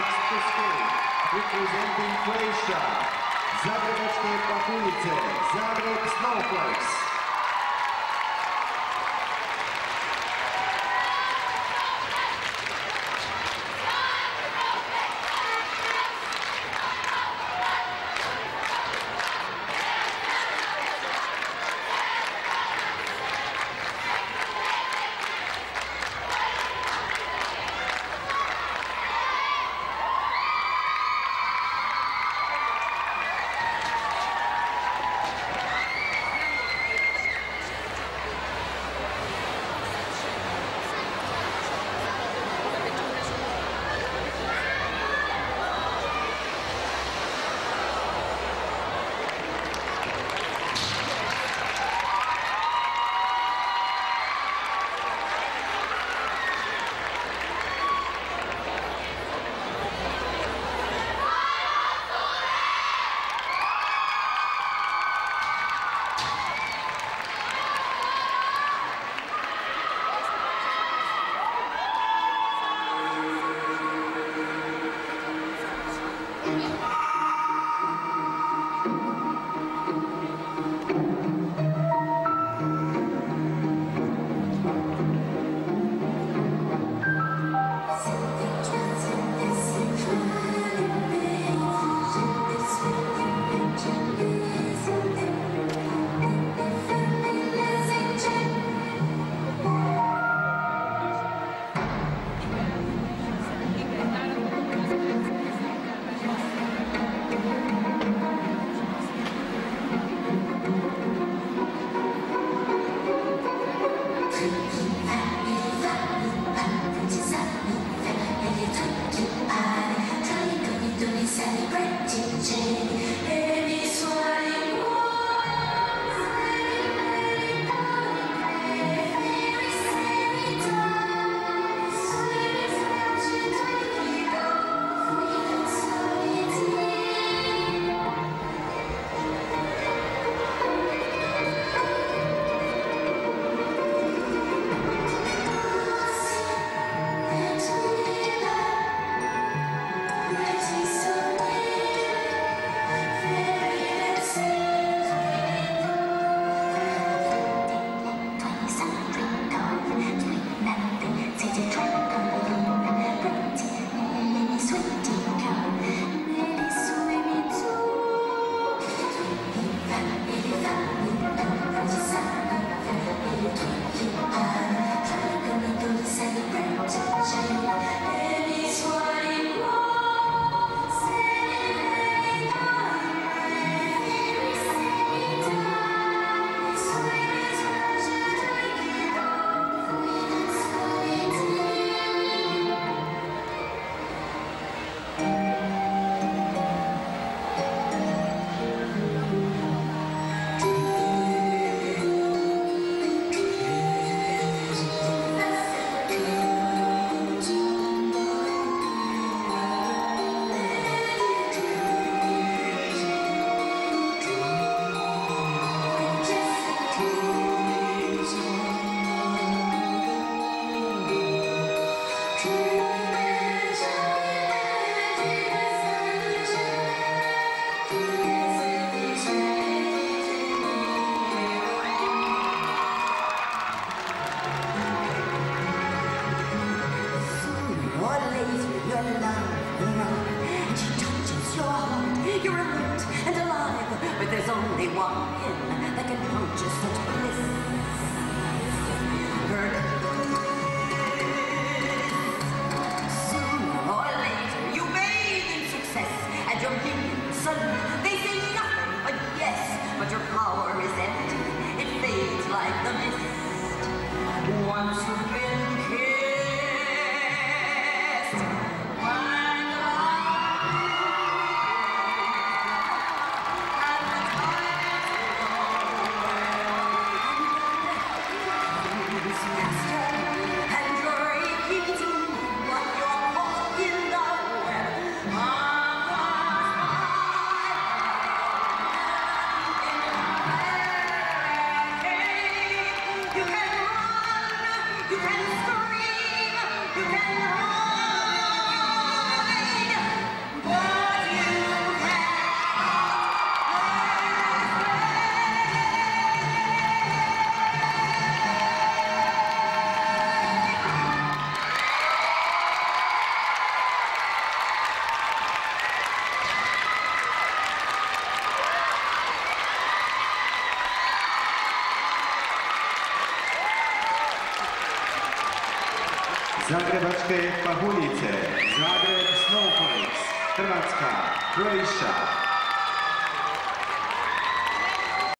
To representing Croatia, Zagrebačke Pahuljice, Zagreb Snowflakes. Thank You can scream, you can hold. Zagrebačke Pahuljice, Zagreb Snowflakes, Hrvatska, Croatia,